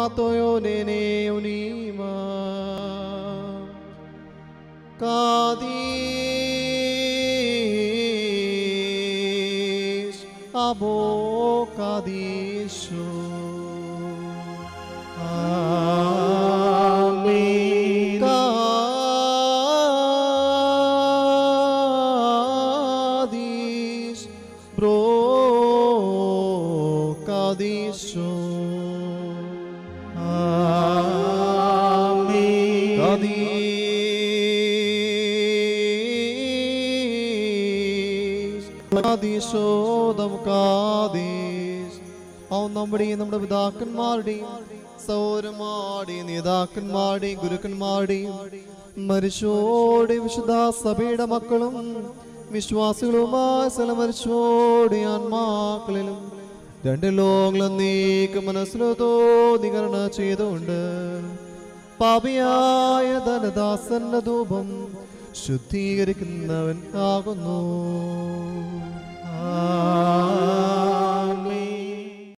사도연의 우리마 까디스 아보 까디스 아멘 까디스 브로 까디스 കാതീശോദം കാതീശ് അവൻ നമ്മുടെയും നമ്മുടെ പിതാക്കന്മാരുടെയും സൗരമാരുടെയും നേതാക്കന്മാരുടെയും ഗുരുക്കന്മാരുടെയും മരിച്ചോടെ വിശുദ്ധ സഭയുടെ മക്കളും വിശ്വാസികളുമായ സ്ഥലം മരിച്ചോടെ ആത്മാക്കളിലും രണ്ട് ലോകങ്ങളും നീക്ക് മനസ്സിലോ തോന്നികരണ ചെയ്തുകൊണ്ട് പാപിയായ ധനദാസന്റെ ധൂപം ശുദ്ധീകരിക്കുന്നവൻ ആകുന്നു.